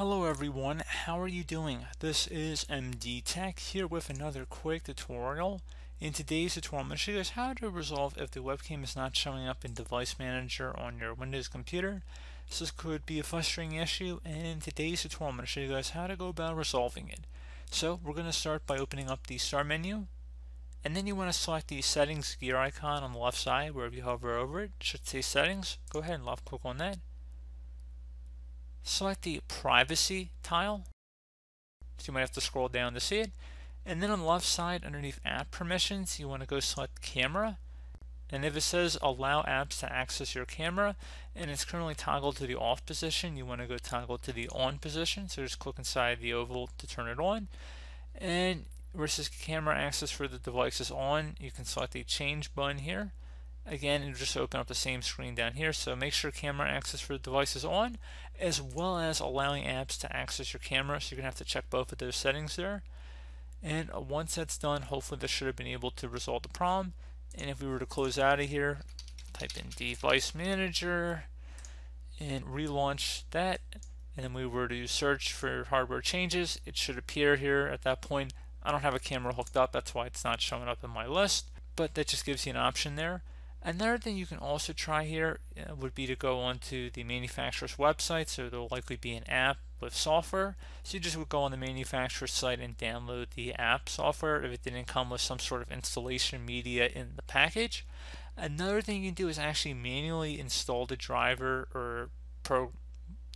Hello everyone, how are you doing? This is MD Tech here with another quick tutorial. In today's tutorial, I'm going to show you guys how to resolve if the webcam is not showing up in Device Manager on your Windows computer. This could be a frustrating issue, and in today's tutorial, I'm going to show you guys how to go about resolving it. So we're going to start by opening up the Start menu, and then you want to select the Settings gear icon on the left side, wherever you hover over it. it should say Settings. Go ahead and left click on that select the privacy tile. So you might have to scroll down to see it. And then on the left side underneath app permissions, you want to go select camera. And if it says allow apps to access your camera and it's currently toggled to the off position, you want to go toggle to the on position. So just click inside the oval to turn it on. And versus camera access for the device is on, you can select the change button here. Again, it'll just open up the same screen down here. So make sure camera access for the device is on, as well as allowing apps to access your camera. So you're gonna have to check both of those settings there. And once that's done, hopefully this should have been able to resolve the problem. And if we were to close out of here, type in device manager and relaunch that, and then we were to search for hardware changes, it should appear here at that point. I don't have a camera hooked up, that's why it's not showing up in my list, but that just gives you an option there. Another thing you can also try here uh, would be to go onto the manufacturer's website. So there'll likely be an app with software. So you just would go on the manufacturer's site and download the app software if it didn't come with some sort of installation media in the package. Another thing you can do is actually manually install the driver or pro.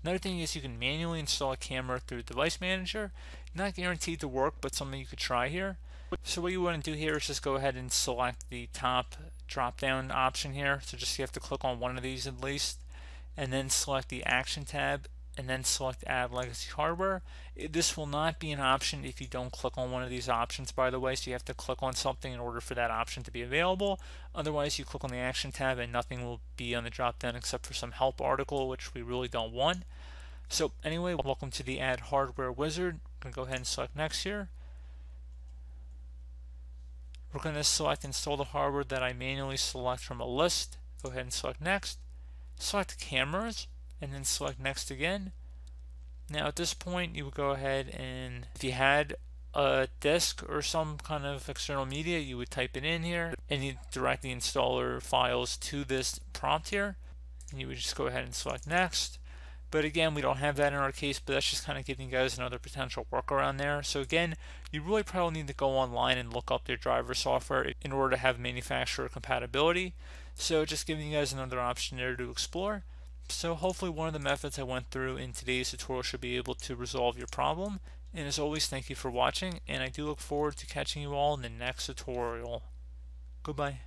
Another thing is you can manually install a camera through Device Manager. Not guaranteed to work, but something you could try here. So what you want to do here is just go ahead and select the top drop down option here. So just you have to click on one of these at least and then select the action tab and then select add legacy hardware. This will not be an option if you don't click on one of these options by the way so you have to click on something in order for that option to be available otherwise you click on the action tab and nothing will be on the drop down except for some help article which we really don't want. So anyway welcome to the add hardware wizard. I'm going to go ahead and select next here we're going to select install the hardware that I manually select from a list. Go ahead and select next. Select cameras and then select next again. Now at this point you would go ahead and if you had a disk or some kind of external media you would type it in here and you direct the installer files to this prompt here and you would just go ahead and select next but again, we don't have that in our case, but that's just kind of giving you guys another potential workaround there. So again, you really probably need to go online and look up their driver software in order to have manufacturer compatibility. So just giving you guys another option there to explore. So hopefully one of the methods I went through in today's tutorial should be able to resolve your problem. And as always, thank you for watching, and I do look forward to catching you all in the next tutorial. Goodbye.